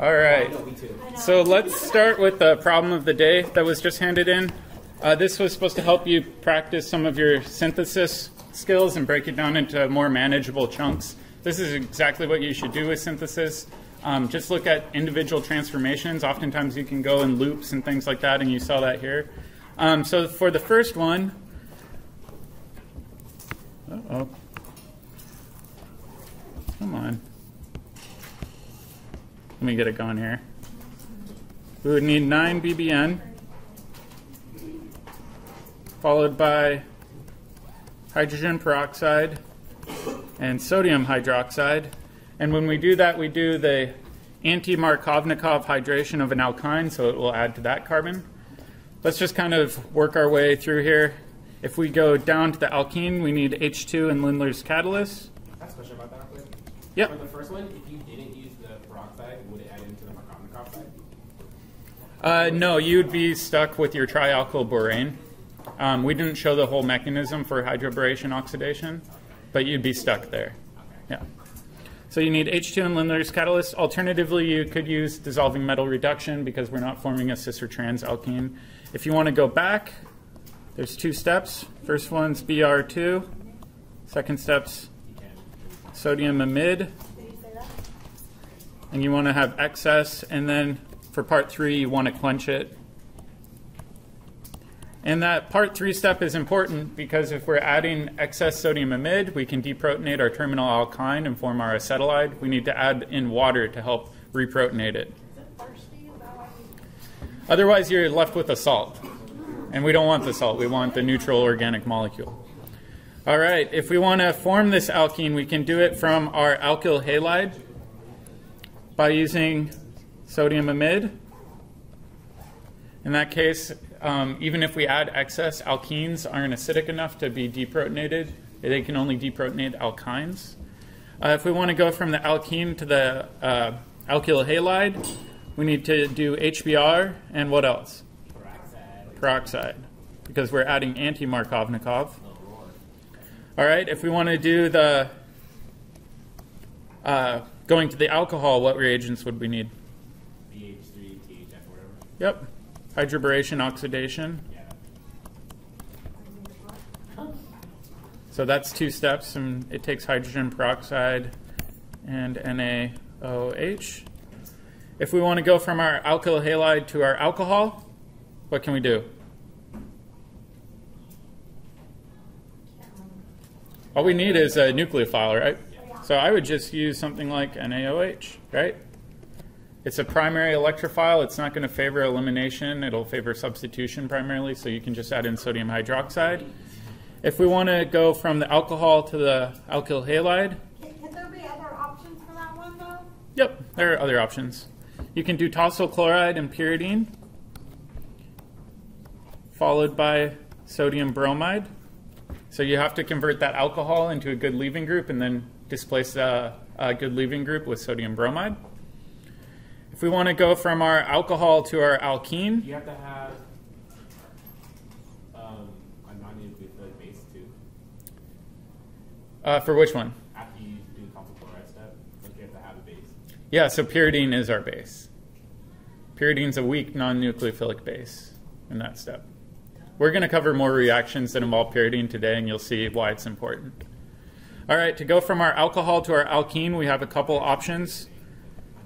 All right. So let's start with the problem of the day that was just handed in. Uh, this was supposed to help you practice some of your synthesis skills and break it down into more manageable chunks. This is exactly what you should do with synthesis. Um, just look at individual transformations. Oftentimes you can go in loops and things like that, and you saw that here. Um, so for the first one, oh, come on. Let me get it going here. We would need 9 BBN, followed by hydrogen peroxide and sodium hydroxide. And when we do that, we do the anti-Markovnikov hydration of an alkyne, so it will add to that carbon. Let's just kind of work our way through here. If we go down to the alkene, we need H2 and Lindlar's catalyst. That's a question about that. Yep. For the first one, if you didn't use the peroxide, would it add into the Markovnikov side? Uh, no, you'd be stuck with your trialkylborane. Um, we didn't show the whole mechanism for hydroboration oxidation, but you'd be stuck there. Yeah. So you need H2 and Lindlar's catalyst. Alternatively, you could use dissolving metal reduction because we're not forming a cis or trans alkene. If you want to go back, there's two steps. First one's Br2. Second step's sodium amide. And you want to have excess, and then for part three, you want to quench it. And that part three step is important because if we're adding excess sodium amide, we can deprotonate our terminal alkyne and form our acetylide. We need to add in water to help reprotonate it. Otherwise, you're left with a salt. And we don't want the salt, we want the neutral organic molecule. All right, if we want to form this alkene, we can do it from our alkyl halide by using sodium amide. In that case, um, even if we add excess, alkenes aren't acidic enough to be deprotonated. They can only deprotonate alkynes. Uh, if we want to go from the alkene to the uh, alkyl halide, we need to do HBr and what else? Peroxide. Peroxide, because we're adding anti-Markovnikov. All right, if we want to do the uh, going to the alcohol, what reagents would we need? BH3, THF, whatever. Yep, hydroboration oxidation. So that's two steps, and it takes hydrogen peroxide and NaOH. If we want to go from our alkyl halide to our alcohol, what can we do? All we need is a nucleophile, right? So I would just use something like NaOH, right? It's a primary electrophile. It's not going to favor elimination. It'll favor substitution primarily, so you can just add in sodium hydroxide. If we want to go from the alcohol to the alkyl halide, Can, can there be other options for that one though? Yep, there are other options. You can do tosyl chloride and pyridine, followed by sodium bromide. So you have to convert that alcohol into a good leaving group and then displace a, a good leaving group with sodium bromide. If we want to go from our alcohol to our alkene, You have to have um, a non-nucleophilic base too. uh, for which one? After you do the chloride step, like you have to have a base. Yeah, so pyridine is our base. Pyridine's a weak non-nucleophilic base in that step. We're going to cover more reactions that involve pyridine today, and you'll see why it's important. All right, to go from our alcohol to our alkene, we have a couple options.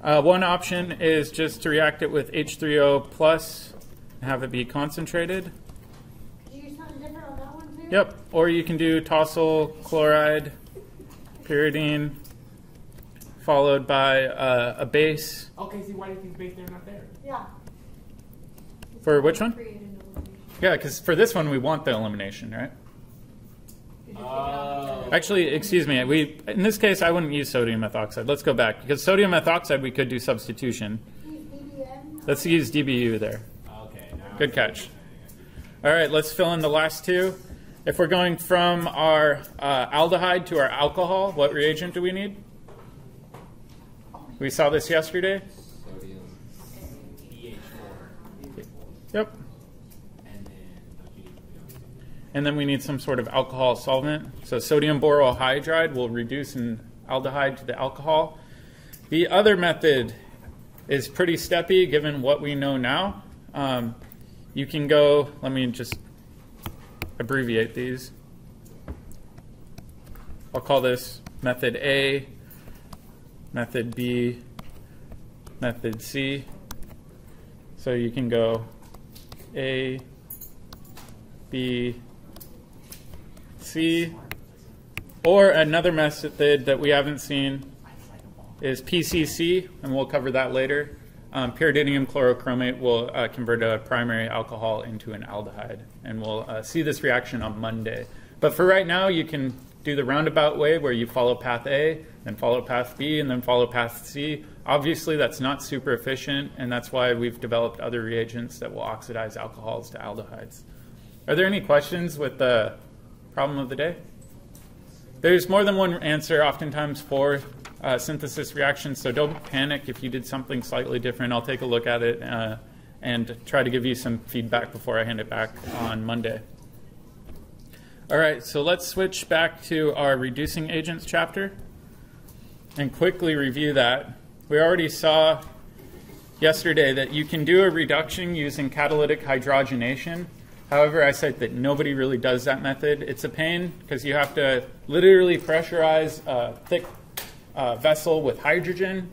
Uh, one option is just to react it with H3O plus and have it be concentrated. Could you use something different on that one too? Yep, or you can do tosyl chloride, pyridine, followed by uh, a base. Okay, see why do you think base there not there? Yeah. For which one? Yeah, because for this one we want the elimination, right? Oh. Actually, excuse me. We in this case I wouldn't use sodium methoxide. Let's go back because sodium methoxide we could do substitution. Let's use DBU there. Okay. Good catch. All right, let's fill in the last two. If we're going from our uh, aldehyde to our alcohol, what reagent do we need? We saw this yesterday. Sodium Yep. And then don't you need the other And then we need some sort of alcohol solvent. So sodium borohydride will reduce an aldehyde to the alcohol. The other method is pretty steppy given what we know now. Um, you can go, let me just abbreviate these. I'll call this method A, method B, method C. So you can go A, B, C, or another method that we haven't seen is PCC, and we'll cover that later. Um, pyridinium chlorochromate will uh, convert a primary alcohol into an aldehyde, and we'll uh, see this reaction on Monday. But for right now, you can do the roundabout way where you follow path A, then follow path B, and then follow path C. Obviously, that's not super efficient, and that's why we've developed other reagents that will oxidize alcohols to aldehydes. Are there any questions with the problem of the day? There's more than one answer, oftentimes, for uh, synthesis reactions, so don't panic if you did something slightly different. I'll take a look at it uh, and try to give you some feedback before I hand it back on Monday. All right, so let's switch back to our reducing agents chapter and quickly review that. We already saw yesterday that you can do a reduction using catalytic hydrogenation. However, I said that nobody really does that method. It's a pain because you have to literally pressurize a thick uh, vessel with hydrogen.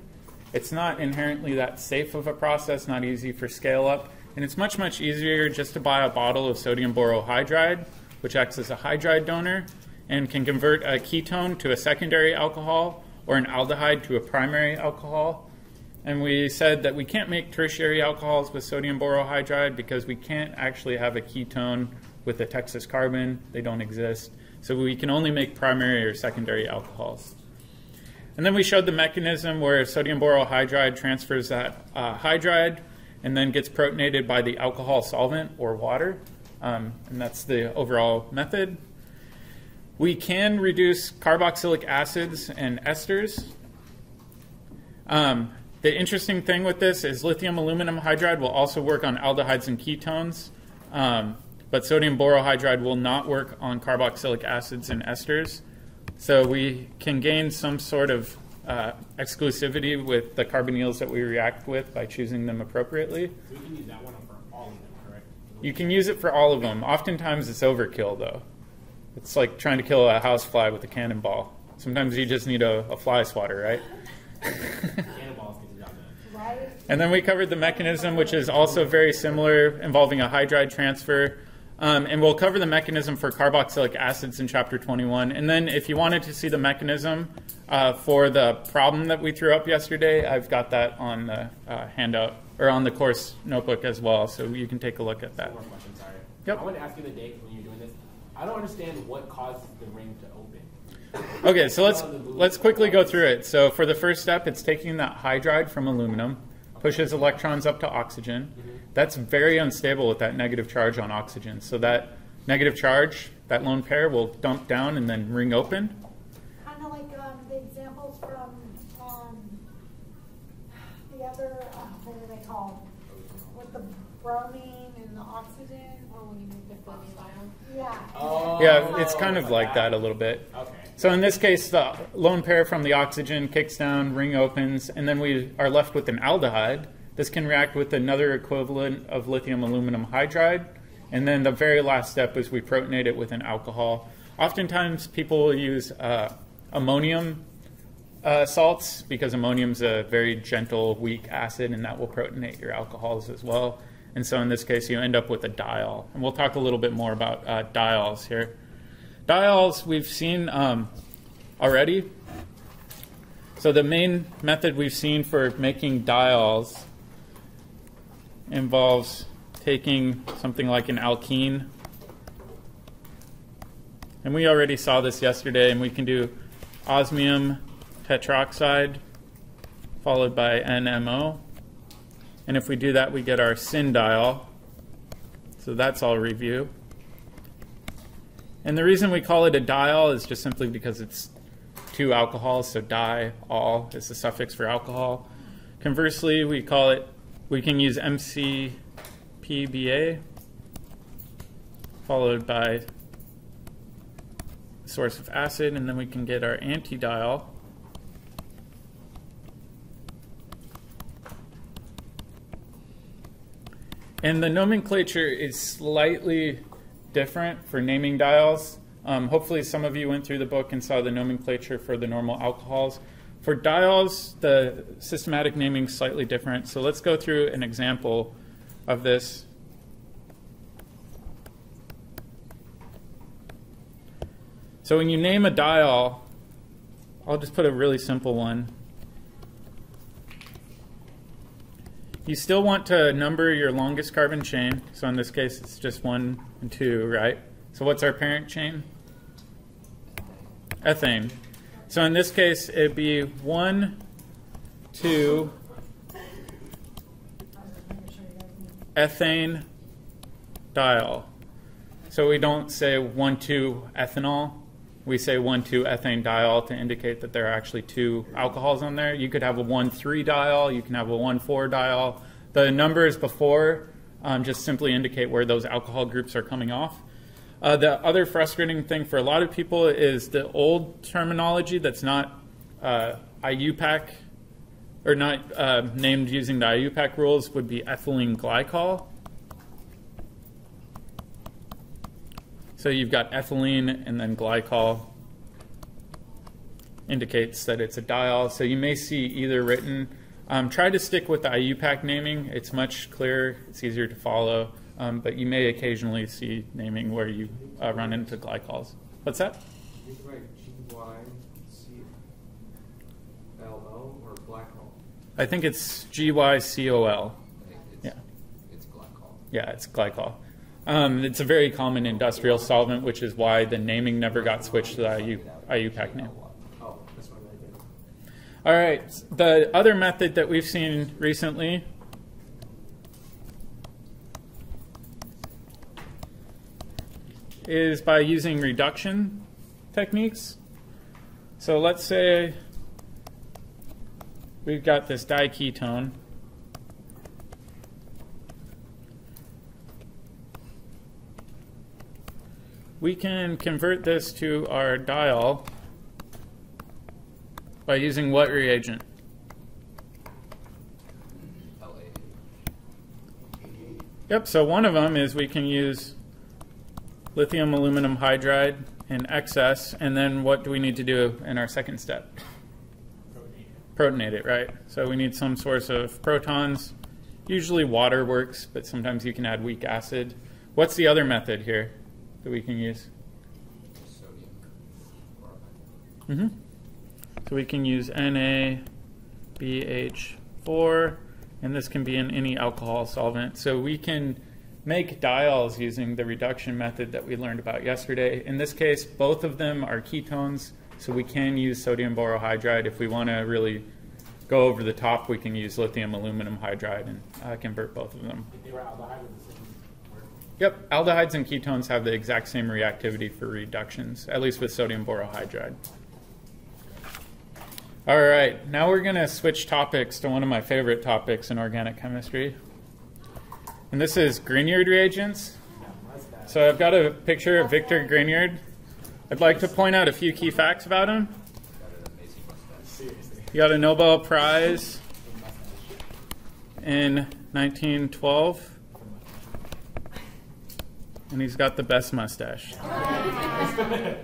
It's not inherently that safe of a process, not easy for scale up. And it's much, much easier just to buy a bottle of sodium borohydride, which acts as a hydride donor and can convert a ketone to a secondary alcohol or an aldehyde to a primary alcohol. And we said that we can't make tertiary alcohols with sodium borohydride because we can't actually have a ketone with a Texas carbon. They don't exist. So we can only make primary or secondary alcohols. And then we showed the mechanism where sodium borohydride transfers that uh, hydride and then gets protonated by the alcohol solvent or water. Um, and that's the overall method. We can reduce carboxylic acids and esters. Um, the interesting thing with this is lithium aluminum hydride will also work on aldehydes and ketones, um, but sodium borohydride will not work on carboxylic acids and esters. So we can gain some sort of uh, exclusivity with the carbonyls that we react with by choosing them appropriately. So we can use that one for all of them, correct? You can use it for all of them. Oftentimes it's overkill though. It's like trying to kill a housefly with a cannonball. Sometimes you just need a, a fly swatter, right? Cannonballs get the job done. Right? And then we covered the mechanism, which is also very similar, involving a hydride transfer. Um, and we'll cover the mechanism for carboxylic acids in chapter 21. And then, if you wanted to see the mechanism uh, for the problem that we threw up yesterday, I've got that on the uh, handout or on the course notebook as well, so you can take a look at that. One more question, sorry. Yep. I want to ask you the date when you're doing this. I don't understand what causes the ring to. Okay, so let's let's quickly go through it. So for the first step, it's taking that hydride from aluminum, pushes electrons up to oxygen. That's very unstable with that negative charge on oxygen. So that negative charge, that lone pair, will dump down and then ring open. Kind of like um, the examples from um, the other, uh, what are they called? With the bromine and the oxygen. Or when you make the fluorine ion. Yeah. Oh, Yeah, it's kind of like that a little bit. Okay. So in this case, the lone pair from the oxygen kicks down, ring opens, and then we are left with an aldehyde. This can react with another equivalent of lithium aluminum hydride. And then the very last step is we protonate it with an alcohol. Oftentimes, people will use uh, ammonium uh, salts because ammonium is a very gentle, weak acid, and that will protonate your alcohols as well. And so in this case, you end up with a diol. And we'll talk a little bit more about uh, diols here. Diols we've seen um, already. So the main method we've seen for making diols involves taking something like an alkene. And we already saw this yesterday, and we can do osmium tetroxide followed by NMO. And if we do that, we get our syndiol. So that's all review. And the reason we call it a diol is just simply because it's two alcohols, so di, all is the suffix for alcohol. Conversely, we call it, we can use MCPBA followed by source of acid, and then we can get our antidiol. And the nomenclature is slightly different for naming diols. Um, hopefully, some of you went through the book and saw the nomenclature for the normal alcohols. For diols, the systematic naming is slightly different. So let's go through an example of this. So when you name a diol, I'll just put a really simple one. You still want to number your longest carbon chain. So in this case, it's just one and two, right? So what's our parent chain? Ethane. So in this case, it'd be one, two, ethane diol. So we don't say one, two ethanol. We say one, two ethane diol to indicate that there are actually two alcohols on there. You could have a one, three diol. You can have a one, four diol. The numbers before um, just simply indicate where those alcohol groups are coming off. Uh, the other frustrating thing for a lot of people is the old terminology that's not uh, IUPAC or not uh, named using the IUPAC rules would be ethylene glycol. So you've got ethylene and then glycol indicates that it's a diol. So you may see either written. Um, try to stick with the IUPAC naming. It's much clearer. It's easier to follow. Um, but you may occasionally see naming where you uh, run into glycols. What's that? You can write G Y C L O or glycol. I think it's G Y C O L. I think it's, Yeah. it's glycol. Yeah, it's glycol. Um, it's a very common industrial solvent, which is why the naming never got switched to the IU, IUPAC name. All right, the other method that we've seen recently is by using reduction techniques. So let's say we've got this diketone. We can convert this to our diol by using what reagent? Yep, so one of them is we can use lithium aluminum hydride in excess, and then what do we need to do in our second step? Protonate it, right? So we need some source of protons. Usually water works, but sometimes you can add weak acid. What's the other method here that we can use? Sodium chloride. hmm So we can use NaBH4, and this can be in any alcohol solvent. So we can make diols using the reduction method that we learned about yesterday. In this case, both of them are ketones, so we can use sodium borohydride. If we want to really go over the top, we can use lithium aluminum hydride and uh, convert both of them. If they were aldehyde with the same word. Yep, aldehydes and ketones have the exact same reactivity for reductions, at least with sodium borohydride. All right, now we're going to switch topics to one of my favorite topics in organic chemistry. And this is Grignard reagents. So I've got a picture of Victor Grignard. I'd like to point out a few key facts about him. He got a Nobel Prize in 1912, and he's got the best mustache. Mustache.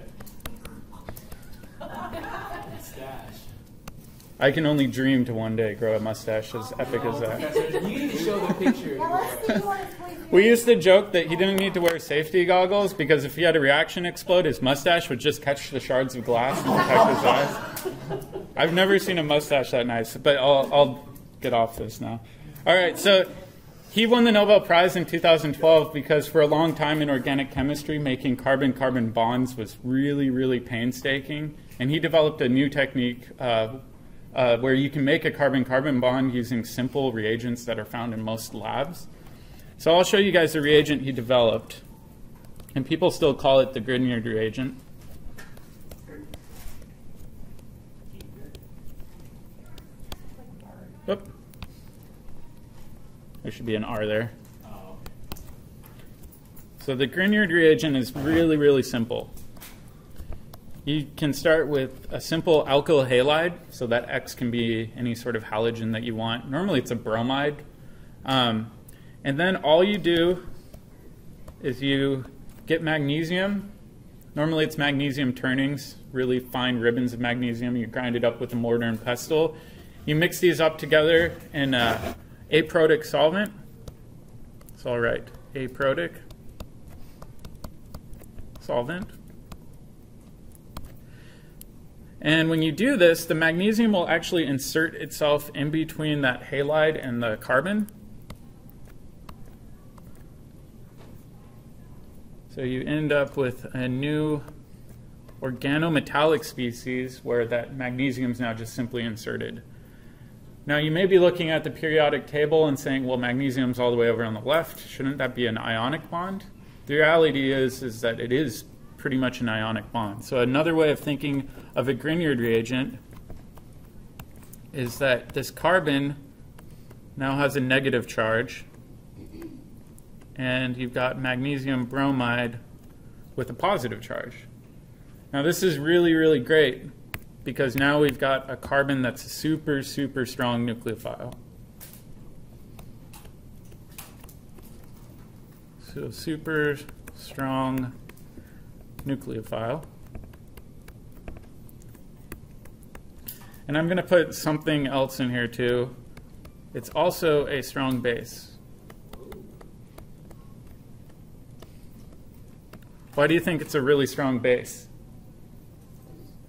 I can only dream to one day grow a mustache as epic as that. You need to show the picture. Now let's see what it's please. We used to joke that he didn't need to wear safety goggles because if he had a reaction explode, his mustache would just catch the shards of glass and protect his eyes. I've never seen a mustache that nice, but I'll, I'll get off this now. All right, so he won the Nobel Prize in 2012 because for a long time in organic chemistry, making carbon carbon bonds was really, really painstaking. And he developed a new technique uh, uh, where you can make a carbon carbon bond using simple reagents that are found in most labs. So I'll show you guys the reagent he developed. And people still call it the Grignard reagent. There should be an R there. So the Grignard reagent is really, really simple. You can start with a simple alkyl halide, so that X can be any sort of halogen that you want. Normally it's a bromide. Um, And then all you do is you get magnesium. Normally it's magnesium turnings, really fine ribbons of magnesium. You grind it up with a mortar and pestle. You mix these up together in a aprotic solvent. It's all right, aprotic solvent. And when you do this, the magnesium will actually insert itself in between that halide and the carbon. So you end up with a new organometallic species where that magnesium is now just simply inserted. Now you may be looking at the periodic table and saying, well, magnesium's all the way over on the left. Shouldn't that be an ionic bond? The reality is, is that it is pretty much an ionic bond. So another way of thinking of a Grignard reagent is that this carbon now has a negative charge and you've got magnesium bromide with a positive charge. Now this is really, really great because now we've got a carbon that's a super, super strong nucleophile. So super strong nucleophile. And I'm going to put something else in here too. It's also a strong base. Why do you think it's a really strong base?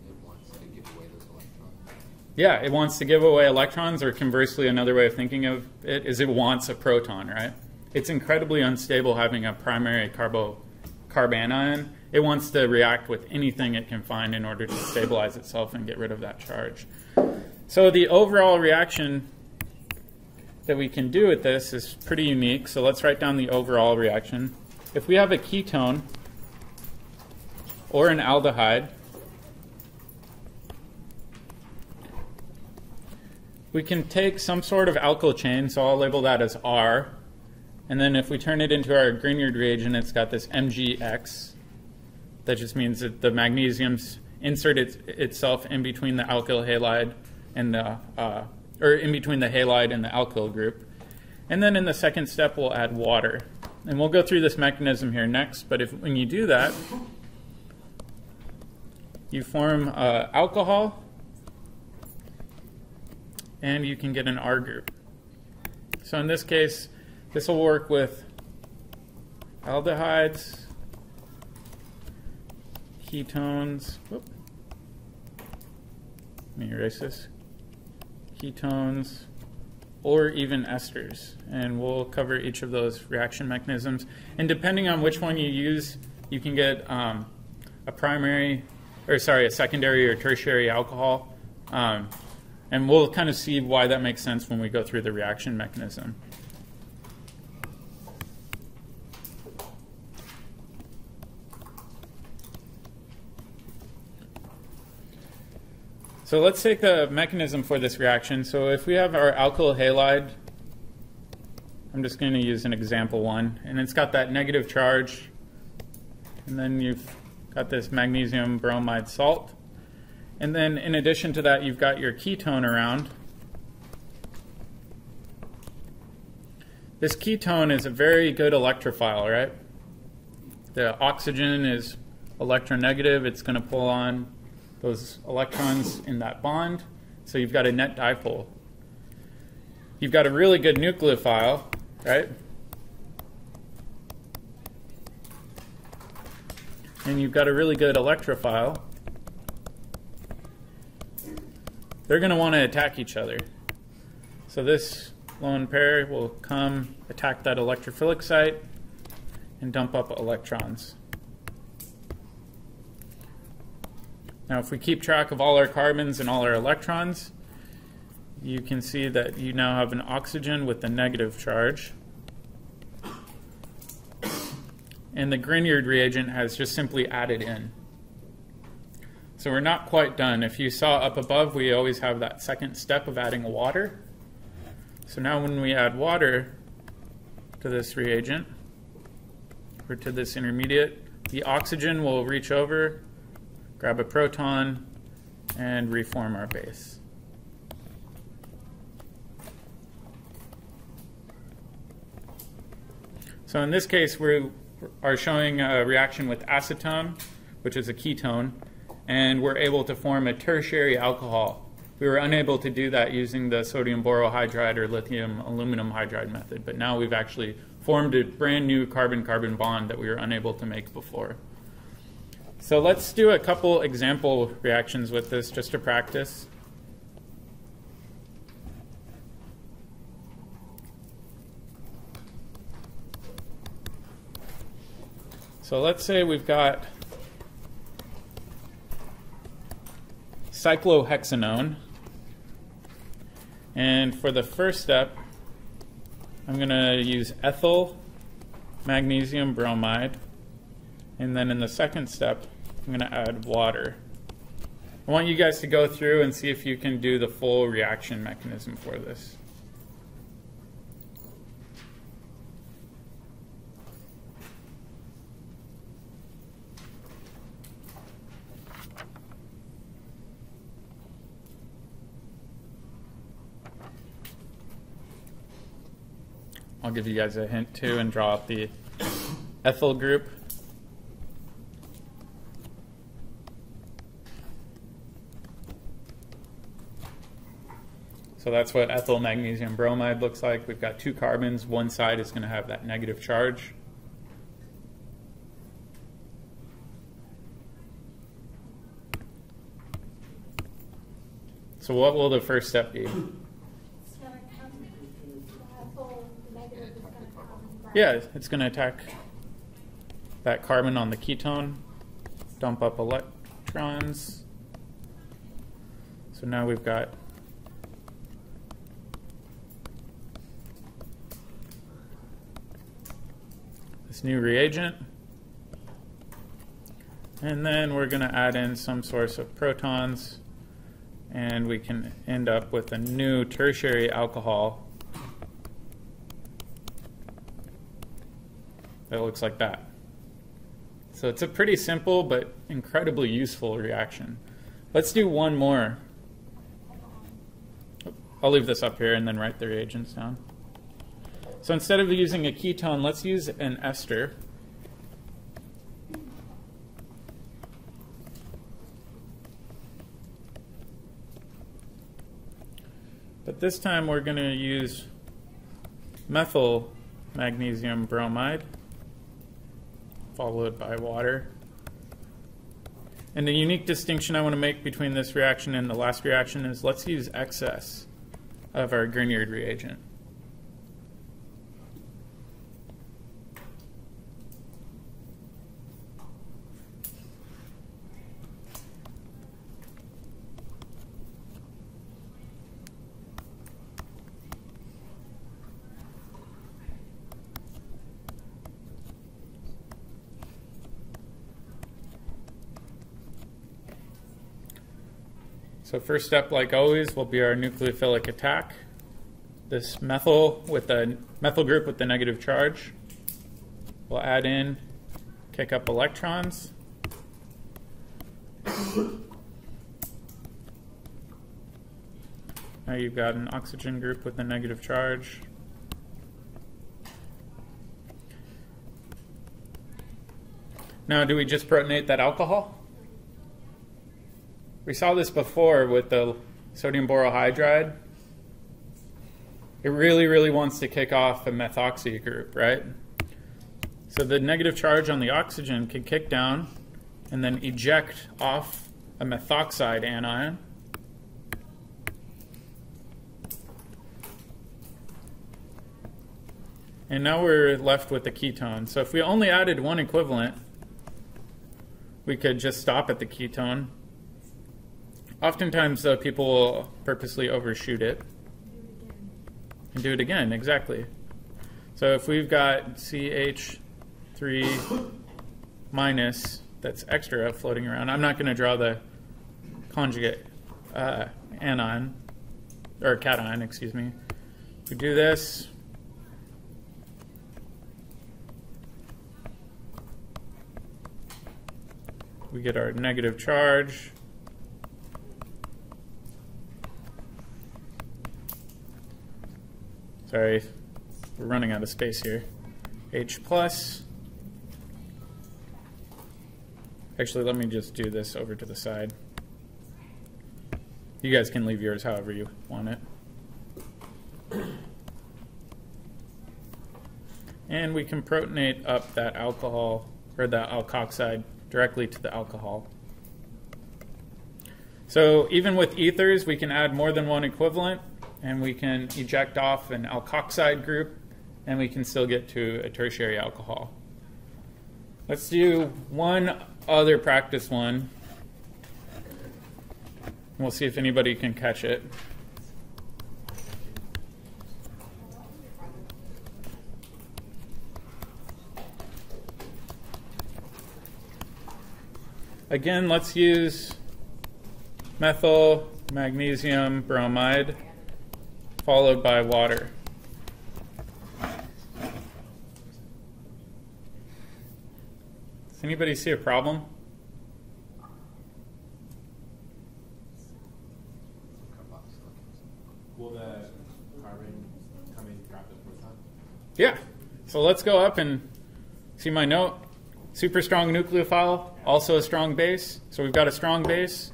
It wants to give away those electrons. Yeah, it wants to give away electrons, or conversely, another way of thinking of it is it wants a proton, right? It's incredibly unstable having a primary carbo carbanion. It wants to react with anything it can find in order to stabilize itself and get rid of that charge. So the overall reaction that we can do with this is pretty unique. So let's write down the overall reaction. If we have a ketone or an aldehyde, we can take some sort of alkyl chain, so I'll label that as R, and then if we turn it into our Grignard reagent, it's got this MgX. That just means that the magnesium's inserted itself in between the alkyl halide and the, uh, or in between the halide and the alkyl group. And then in the second step, we'll add water. And we'll go through this mechanism here next, but if when you do that, you form uh, alcohol, and you can get an R group. So in this case, this will work with aldehydes, ketones. Whoop. Let me erase this. Ketones, or even esters. And we'll cover each of those reaction mechanisms. And depending on which one you use, you can get um, a primary, or sorry, a secondary or tertiary alcohol. Um, and we'll kind of see why that makes sense when we go through the reaction mechanism. So let's take the mechanism for this reaction. So if we have our alkyl halide, I'm just going to use an example one, and it's got that negative charge, and then you've got this magnesium bromide salt. And then in addition to that, you've got your ketone around. This ketone is a very good electrophile, right? The oxygen is electronegative. It's going to pull on those electrons in that bond. So you've got a net dipole. You've got a really good nucleophile, right? And you've got a really good electrophile. They're going to want to attack each other. So this lone pair will come attack that electrophilic site and dump up electrons. Now, if we keep track of all our carbons and all our electrons, you can see that you now have an oxygen with a negative charge. And the Grignard reagent has just simply added in. So we're not quite done. If you saw up above, we always have that second step of adding water. So now when we add water to this reagent, or to this intermediate, the oxygen will reach over grab a proton, and reform our base. So in this case, we are showing a reaction with acetone, which is a ketone, and we're able to form a tertiary alcohol. We were unable to do that using the sodium borohydride or lithium aluminum hydride method, but now we've actually formed a brand new carbon-carbon bond that we were unable to make before. So let's do a couple example reactions with this just to practice. So let's say we've got cyclohexanone. And for the first step, I'm going to use ethyl magnesium bromide. And then in the second step, I'm going to add water. I want you guys to go through and see if you can do the full reaction mechanism for this. I'll give you guys a hint too and draw up the ethyl group. So that's what ethyl magnesium bromide looks like. We've got two carbons. One side is going to have that negative charge. So what will the first step be? It's gonna come, the ethyl negative is gonna come. right? Yeah, it's going to attack that carbon on the ketone, dump up electrons. So now we've got this new reagent. And then we're going to add in some source of protons, and we can end up with a new tertiary alcohol that looks like that. So it's a pretty simple but incredibly useful reaction. Let's do one more. I'll leave this up here and then write the reagents down. So instead of using a ketone, let's use an ester. But this time we're going to use methyl magnesium bromide followed by water. And the unique distinction I want to make between this reaction and the last reaction is let's use excess of our Grignard reagent. So first step, like always, will be our nucleophilic attack. This methyl with the methyl group with the negative charge. We'll add in, kick up electrons. Now you've got an oxygen group with a negative charge. Now, do we just protonate that alcohol? We saw this before with the sodium borohydride. It really, really wants to kick off a methoxy group, right? So the negative charge on the oxygen can kick down and then eject off a methoxide anion. And now we're left with the ketone. So if we only added one equivalent, we could just stop at the ketone. Oftentimes, though, people will purposely overshoot it and do it again, exactly. So if we've got CH3 minus that's extra floating around, I'm not going to draw the conjugate uh, anion, or cation, excuse me. We do this. We get our negative charge. Sorry, we're running out of space here. H plus. Actually, let me just do this over to the side. You guys can leave yours however you want it. And we can protonate up that alcohol or that alkoxide directly to the alcohol. So even with ethers, we can add more than one equivalent, and we can eject off an alkoxide group, and we can still get to a tertiary alcohol. Let's do one other practice one. We'll see if anybody can catch it. Again, let's use methyl magnesium bromide followed by water. Does anybody see a problem? Will the carbon come in drop the proton? Yeah. So let's go up and see my note. Super strong nucleophile, also a strong base. So we've got a strong base.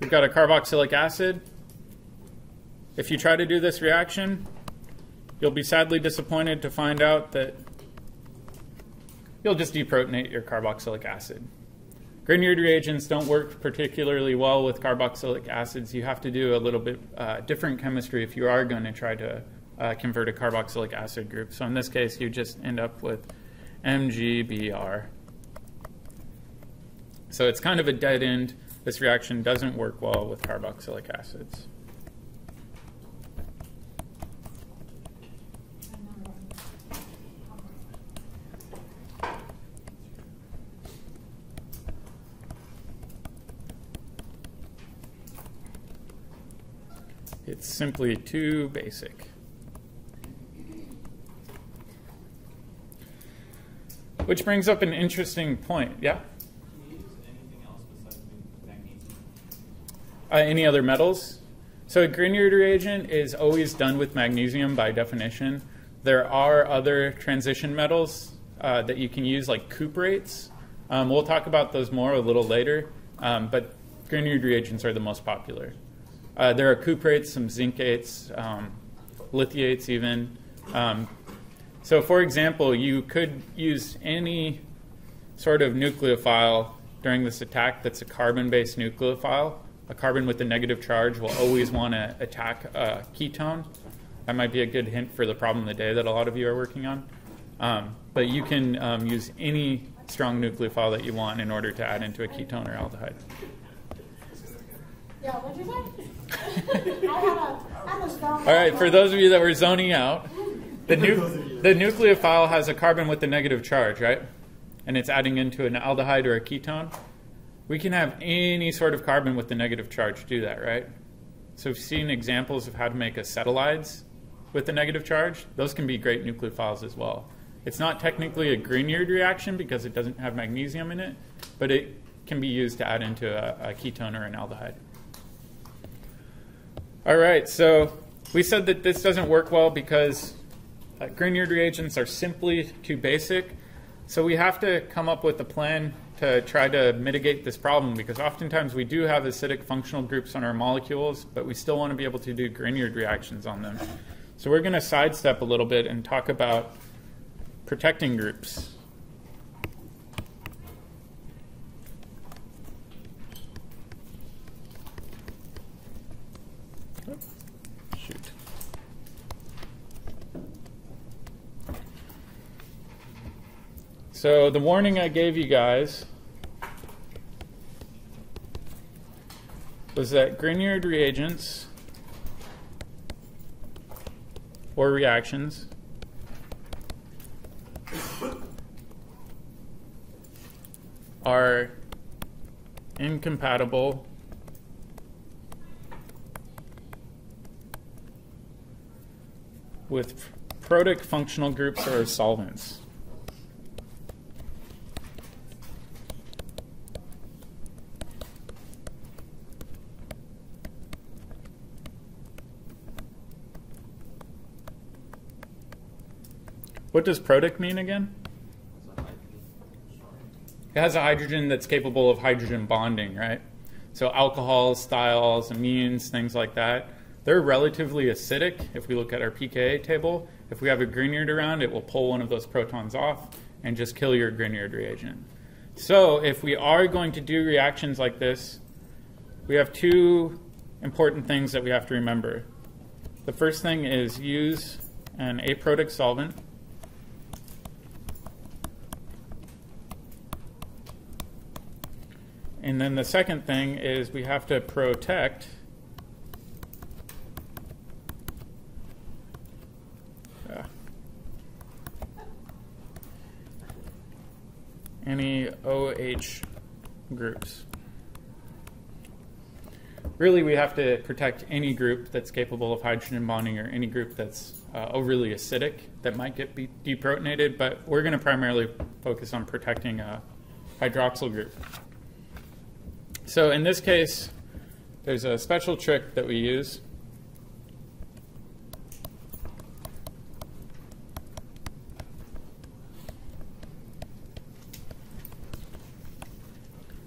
We've got a carboxylic acid. If you try to do this reaction, you'll be sadly disappointed to find out that you'll just deprotonate your carboxylic acid. Grignard reagents don't work particularly well with carboxylic acids. You have to do a little bit uh, different chemistry if you are going to try to uh, convert a carboxylic acid group. So in this case, you just end up with MgBr. So it's kind of a dead end. This reaction doesn't work well with carboxylic acids. It's simply too basic. Which brings up an interesting point. Yeah? Can you use anything else besides magnesium? Uh, any other metals? So a Grignard reagent is always done with magnesium by definition. There are other transition metals uh, that you can use, like cuprates. Um, we'll talk about those more a little later, um, but Grignard reagents are the most popular. Uh, there are cuprates, some zincates, um, lithiates, even. Um, so, for example, you could use any sort of nucleophile during this attack that's a carbon based nucleophile. A carbon with a negative charge will always want to attack a ketone. That might be a good hint for the problem of the day that a lot of you are working on. Um, but you can um, use any strong nucleophile that you want in order to add into a ketone or aldehyde. Yeah, what'd you say? I had a, I had a strong. All right, for those of you that were zoning out, the, nu- the nucleophile has a carbon with a negative charge, right? And it's adding into an aldehyde or a ketone. We can have any sort of carbon with the negative charge do that, right? So we've seen examples of how to make acetylides with the negative charge. Those can be great nucleophiles as well. It's not technically a Grignard reaction because it doesn't have magnesium in it, but it can be used to add into a, a ketone or an aldehyde. All right, so we said that this doesn't work well because uh, Grignard reagents are simply too basic. So we have to come up with a plan to try to mitigate this problem because oftentimes we do have acidic functional groups on our molecules, but we still want to be able to do Grignard reactions on them. So we're going to sidestep a little bit and talk about protecting groups. So the warning I gave you guys was that Grignard reagents or reactions are incompatible with protic functional groups or solvents. What does protic mean again? It has a hydrogen that's capable of hydrogen bonding, right? So alcohols, thiols, amines, things like that, they're relatively acidic. If we look at our pKa table, if we have a Grignard around, it will pull one of those protons off and just kill your Grignard reagent. So if we are going to do reactions like this, we have two important things that we have to remember. The first thing is use an aprotic solvent. And then the second thing is we have to protect uh, any OH groups. Really, we have to protect any group that's capable of hydrogen bonding or any group that's uh, overly acidic that might get deprotonated, but we're going to primarily focus on protecting a hydroxyl group. So in this case, there's a special trick that we use.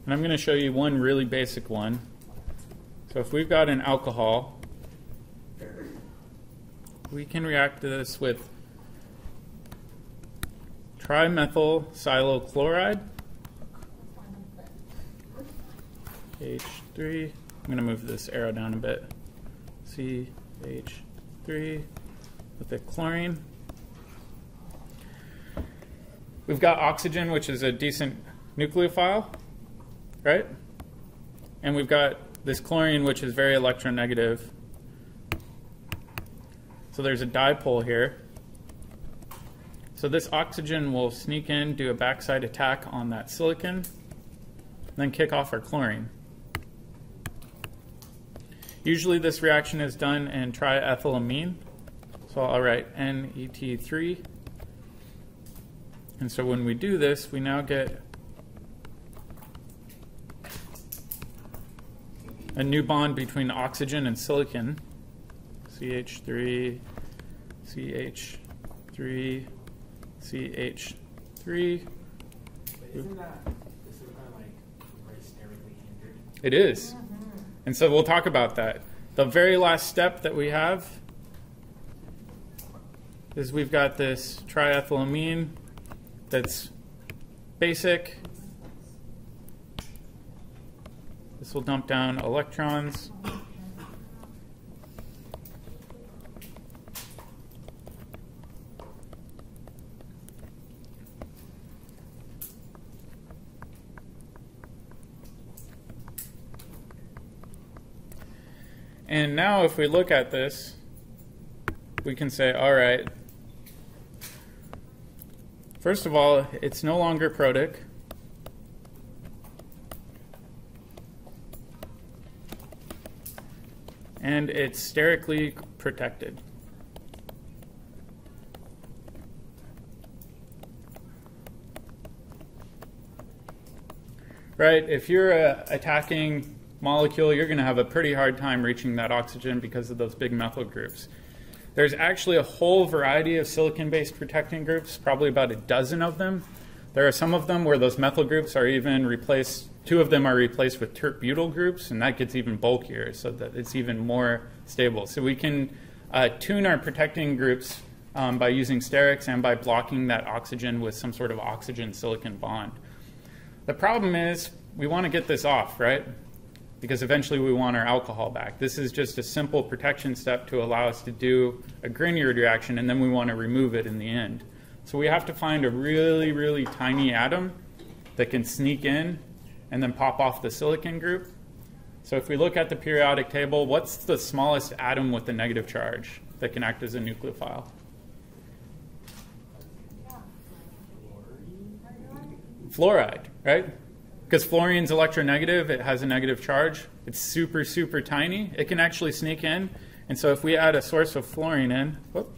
And I'm going to show you one really basic one. So if we've got an alcohol, we can react to this with trimethyl silyl H3. I'm going to move this arrow down a bit. CH3 with the chlorine. We've got oxygen, which is a decent nucleophile, right? And we've got this chlorine, which is very electronegative. So there's a dipole here. So this oxygen will sneak in, do a backside attack on that silicon, then kick off our chlorine. Usually this reaction is done in triethylamine. So I'll write NET3. And so when we do this, we now get a new bond between oxygen and silicon. CH3, CH3, CH3. Isn't that this is kind of like very hindered? It is. And so we'll talk about that. The very last step that we have is we've got this triethylamine that's basic. This will dump down electrons. And now if we look at this, we can say, all right, first of all, it's no longer protic. And it's sterically protected. Right, if you're uh, attacking molecule, you're going to have a pretty hard time reaching that oxygen because of those big methyl groups. There's actually a whole variety of silicon based protecting groups, probably about a dozen of them. There are some of them where those methyl groups are even replaced, two of them are replaced with tert butyl groups, and that gets even bulkier so that it's even more stable. So we can uh, tune our protecting groups um, by using sterics and by blocking that oxygen with some sort of oxygen silicon bond. The problem is we want to get this off, right? Because eventually we want our alcohol back. This is just a simple protection step to allow us to do a Grignard reaction, and then we want to remove it in the end. So we have to find a really, really tiny atom that can sneak in and then pop off the silicon group. So if we look at the periodic table, what's the smallest atom with a negative charge that can act as a nucleophile? Fluoride, right? Because fluorine's electronegative, it has a negative charge. It's super, super tiny. It can actually sneak in. And so if we add a source of fluorine in, whoop,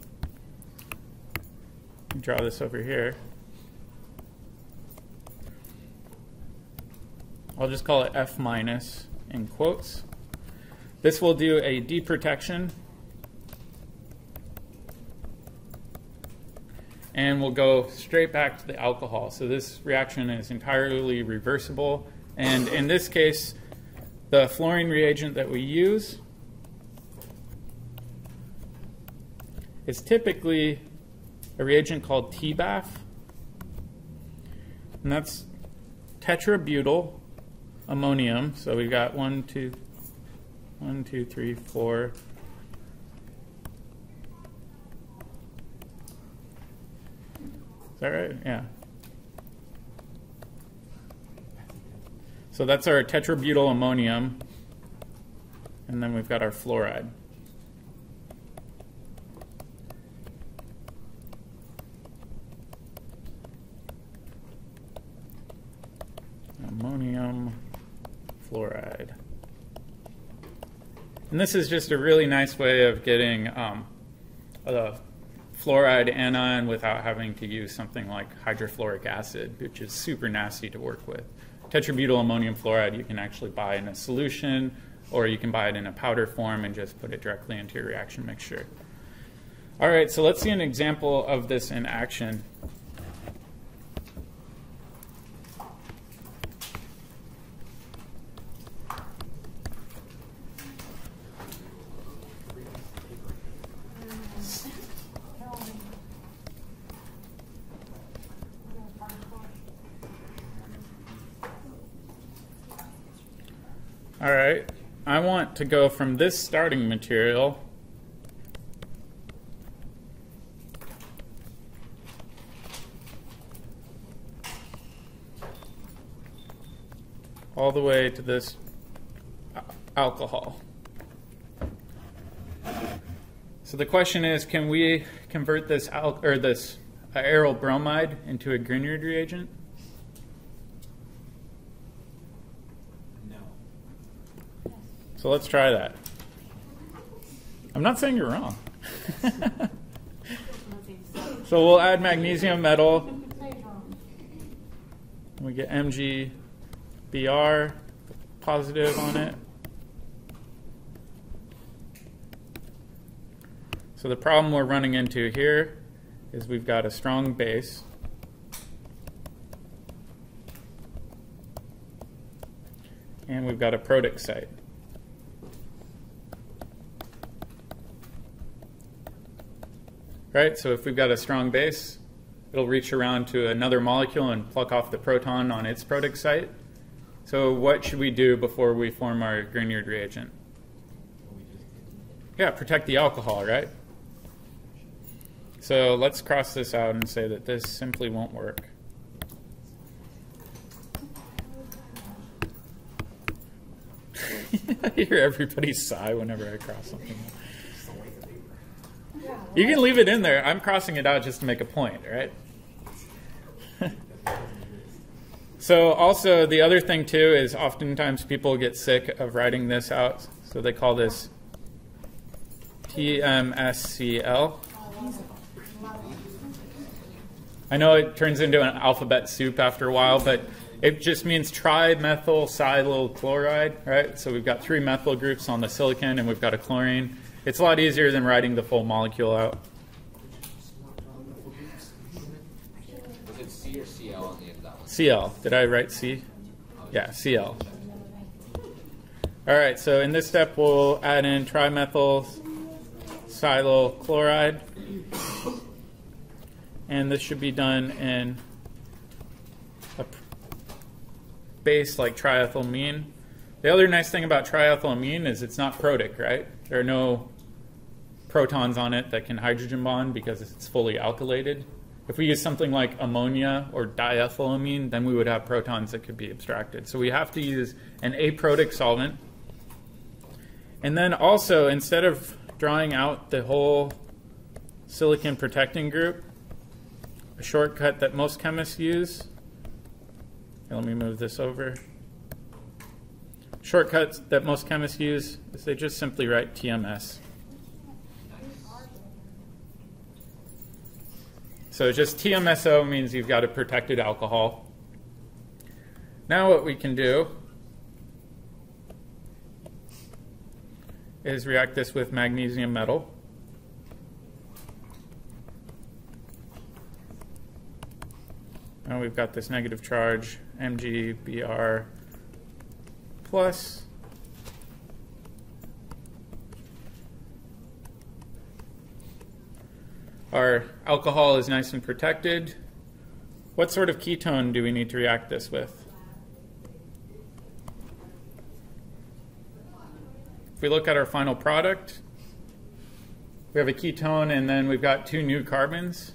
draw this over here. I'll just call it F minus in quotes. This will do a deprotection and we'll go straight back to the alcohol. So this reaction is entirely reversible. And in this case, the fluorine reagent that we use is typically a reagent called TBAF. And that's tetrabutyl ammonium. So we've got one, two, one, two, three, four. That right? Yeah. So that's our tetrabutyl ammonium. And then we've got our fluoride. Ammonium fluoride. And this is just a really nice way of getting um, a fluoride anion without having to use something like hydrofluoric acid, which is super nasty to work with. Tetrabutyl ammonium fluoride you can actually buy in a solution, or you can buy it in a powder form and just put it directly into your reaction mixture. All right, so let's see an example of this in action. All right, I want to go from this starting material all the way to this alcohol. So the question is, can we convert this or this aryl bromide into a Grignard reagent? No. So let's try that. I'm not saying you're wrong. so we'll add magnesium metal. We get MgBr positive on it. So the problem we're running into here is we've got a strong base. And we've got a protic site. Right, so if we've got a strong base, it'll reach around to another molecule and pluck off the proton on its protic site. So what should we do before we form our Grignard reagent? Yeah, protect the alcohol, right? So let's cross this out and say that this simply won't work. I hear everybody sigh whenever I cross something. You can leave it in there. I'm crossing it out just to make a point, right? so also the other thing too is oftentimes people get sick of writing this out, so they call this TMSCL. I know it turns into an alphabet soup after a while, but it just means trimethyl silyl chloride, right? So we've got three methyl groups on the silicon and we've got a chlorine. It's a lot easier than writing the full molecule out. Was it C or CL on the end of that one? CL. Did I write C? Oh, yeah, CL. All right, so in this step, we'll add in trimethyl silyl chloride. And this should be done in a base like triethylamine. The other nice thing about triethylamine is it's not protic, right? There are no protons on it that can hydrogen bond because it's fully alkylated. If we use something like ammonia or diethylamine, then we would have protons that could be abstracted. So we have to use an aprotic solvent. And then also, instead of drawing out the whole silicon protecting group, a shortcut that most chemists use, let me move this over. Shortcuts that most chemists use is they just simply write TMS. So just TMSO means you've got a protected alcohol. Now what we can do is react this with magnesium metal. And we've got this negative charge, MgBr plus. Our alcohol is nice and protected. What sort of ketone do we need to react this with? If we look at our final product, we have a ketone and then we've got two new carbons.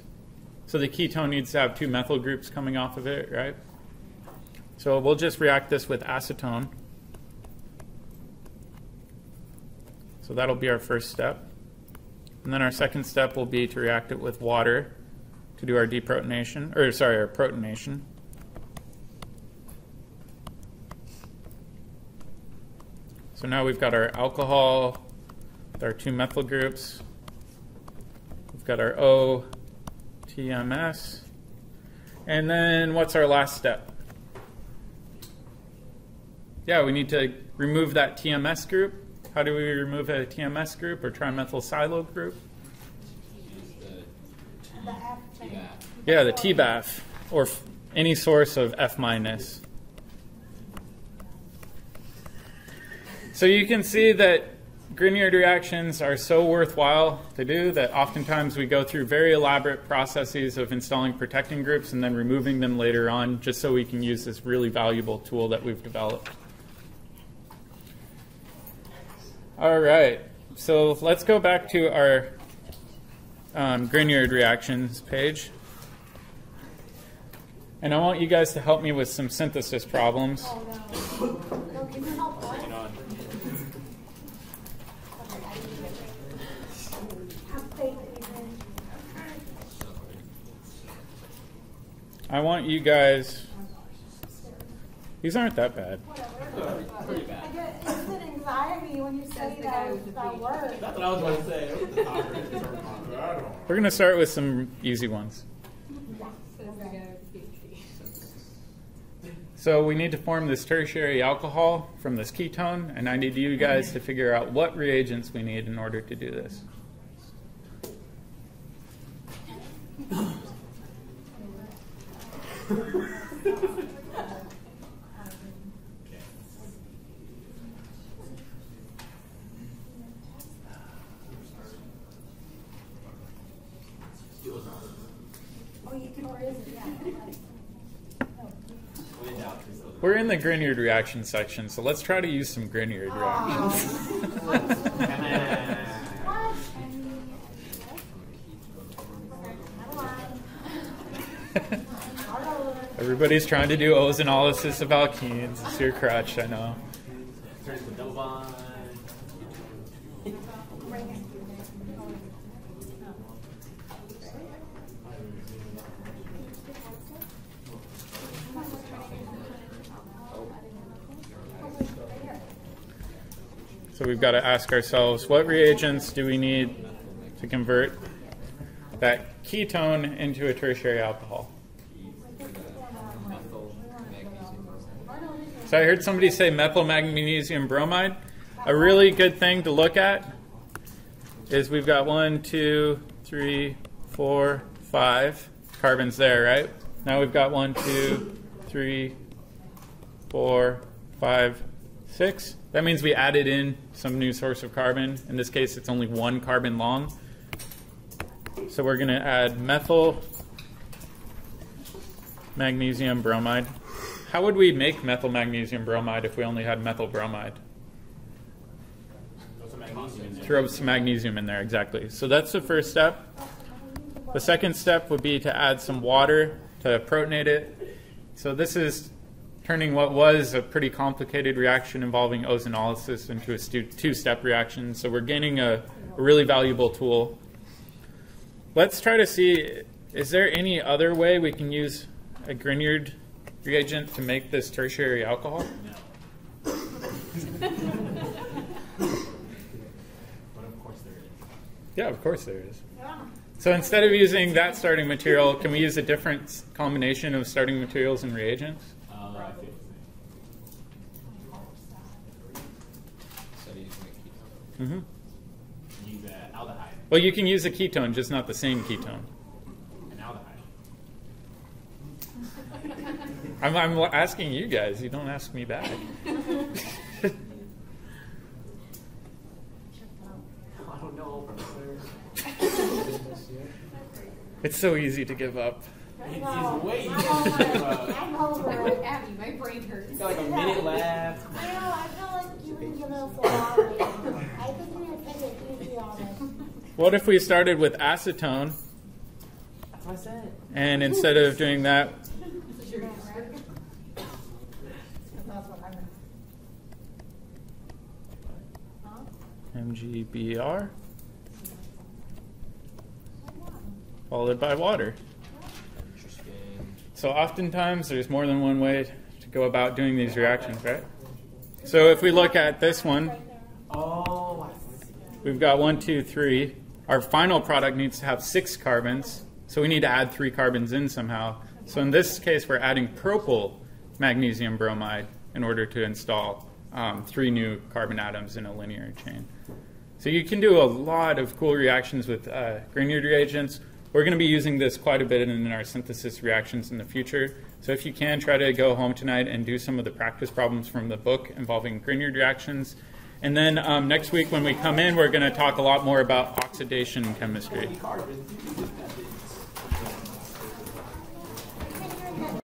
So the ketone needs to have two methyl groups coming off of it, right? So we'll just react this with acetone. So that'll be our first step. And then our second step will be to react it with water to do our deprotonation, or sorry, our protonation. So now we've got our alcohol our two methyl groups. We've got our O, TMS. And then what's our last step? Yeah, we need to remove that TMS group. How do we remove a TMS group or trimethyl silyl group? Yeah, the TBAF or any source of F minus. So you can see that Grignard reactions are so worthwhile to do that oftentimes we go through very elaborate processes of installing protecting groups and then removing them later on just so we can use this really valuable tool that we've developed. All right, so let's go back to our um, Grignard reactions page. And I want you guys to help me with some synthesis problems. Oh, no. No, you help us? Have faith that you can. I want you guys. These aren't that bad. I get instant anxiety when you say that, that word. That's what I was going to say. We're going to start with some easy ones. So we need to form this tertiary alcohol from this ketone, and I need you guys to figure out what reagents we need in order to do this. Oh, you can, or is it? Yeah. When in doubt, please look. We're in the Grignard reaction section, so let's try to use some Grignard reactions. Everybody's trying to do ozonolysis of alkenes. It's your crutch, I know. So we've got to ask ourselves, what reagents do we need to convert that ketone into a tertiary alcohol? So I heard somebody say methyl magnesium bromide. A really good thing to look at is we've got one, two, three, four, five carbons there, right? Now we've got one, two, three, four, five, six. That means we added in some new source of carbon. In this case, it's only one carbon long. So we're going to add methyl magnesium bromide. How would we make methyl magnesium bromide if we only had methyl bromide? Throw some magnesium in there. Throw some magnesium in there, exactly. So that's the first step. The second step would be to add some water to protonate it. So this is turning what was a pretty complicated reaction involving ozonolysis into a two-step reaction. So we're gaining a, a really valuable tool. Let's try to see, is there any other way we can use a Grignard reagent to make this tertiary alcohol? But of course there is. Yeah, of course there is. Yeah. So instead of using that starting material, can we use a different combination of starting materials and reagents? Uh, I feel So you can make ketone. hmm Use uh, aldehyde. Well, you can use a ketone, just not the same ketone. An aldehyde. I'm, I'm asking you guys. You don't ask me back. I don't know. it's so easy to give up. It's, No, it's way I'm easier over to give it. I'm over it. Abby, my brain hurts. Got like a minute left. I know, I feel like you didn't give us a lot. I think we need to take it easy on it. What if we started with acetone, That's what I said. and instead of doing that, That's what I meant. Huh? MGBR followed by water? So oftentimes there's more than one way to go about doing these reactions, right? So if we look at this one, we've got one, two, three. Our final product needs to have six carbons, so we need to add three carbons in somehow. So in this case, we're adding propyl magnesium bromide in order to install um, three new carbon atoms in a linear chain. So you can do a lot of cool reactions with uh, Grignard reagents. We're going to be using this quite a bit in our synthesis reactions in the future. So if you can, try to go home tonight and do some of the practice problems from the book involving Grignard reactions. And then um, next week when we come in, we're going to talk a lot more about oxidation chemistry.